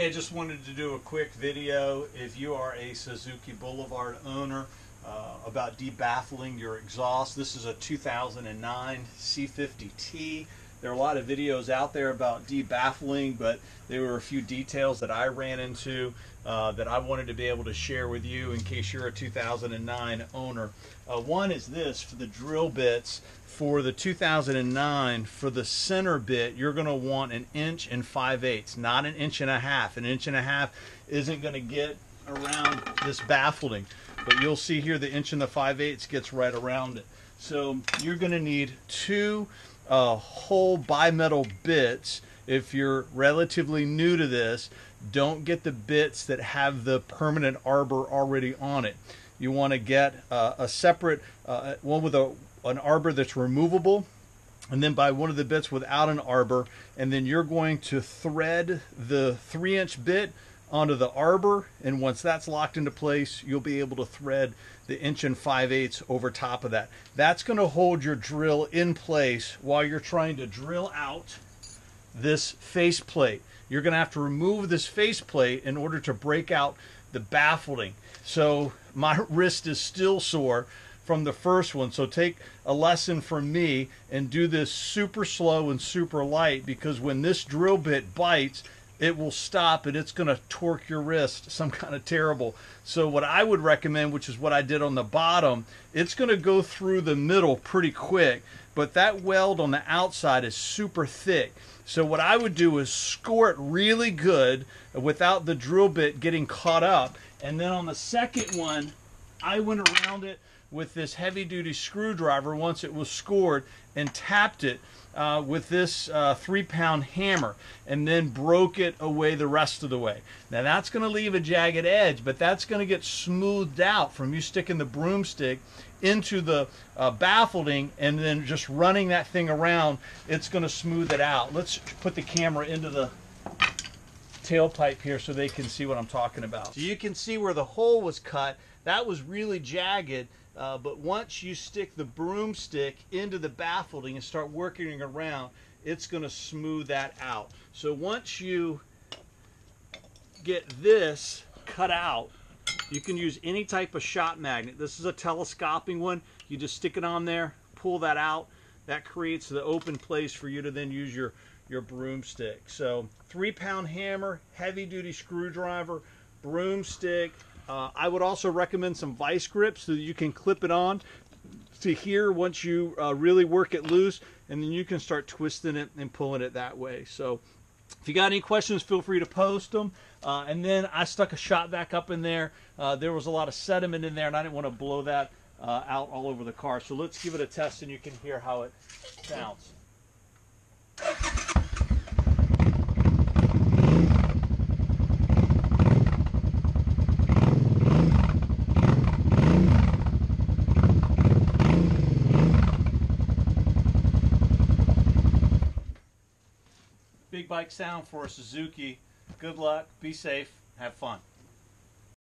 Hey, I just wanted to do a quick video. If you are a Suzuki Boulevard owner, uh, about debaffling your exhaust. This is a 2009 C50T. There are a lot of videos out there about debaffling, but there were a few details that I ran into uh, that I wanted to be able to share with you in case you're a 2009 owner. Uh, one is this for the drill bits. For the 2009, for the center bit, you're going to want an inch and 5 eighths, not an inch and a half. An inch and a half isn't going to get around this baffling. But you'll see here the inch and the 5 eighths gets right around it. So you're going to need two uh, hole bimetal bits. If you're relatively new to this, don't get the bits that have the permanent arbor already on it. You want to get uh, a separate uh, one with a an arbor that's removable and then buy one of the bits without an arbor and then you're going to thread the three inch bit onto the arbor and once that's locked into place you'll be able to thread the inch and 5 eighths over top of that. That's going to hold your drill in place while you're trying to drill out this face plate you're going to have to remove this face plate in order to break out the baffling. So my wrist is still sore from the first one so take a lesson from me and do this super slow and super light because when this drill bit bites it will stop and it's going to torque your wrist some kind of terrible. So what I would recommend, which is what I did on the bottom, it's going to go through the middle pretty quick, but that weld on the outside is super thick. So what I would do is score it really good without the drill bit getting caught up. And then on the second one, I went around it with this heavy duty screwdriver once it was scored and tapped it uh, with this uh, three pound hammer and then broke it away the rest of the way. Now that's going to leave a jagged edge, but that's going to get smoothed out from you sticking the broomstick into the uh, baffling and then just running that thing around. It's going to smooth it out. Let's put the camera into the tailpipe here so they can see what I'm talking about. So you can see where the hole was cut. That was really jagged uh, but once you stick the broomstick into the baffling and start working around, it's going to smooth that out. So once you get this cut out, you can use any type of shot magnet. This is a telescoping one. You just stick it on there, pull that out. That creates the open place for you to then use your, your broomstick. So three pound hammer, heavy duty screwdriver, broomstick, uh, I would also recommend some vice grips so that you can clip it on to here once you uh, really work it loose and then you can start twisting it and pulling it that way. So if you got any questions, feel free to post them. Uh, and then I stuck a shop vac up in there. Uh, there was a lot of sediment in there and I didn't want to blow that uh, out all over the car. So let's give it a test and you can hear how it sounds. Big bike sound for a Suzuki. Good luck, be safe, have fun.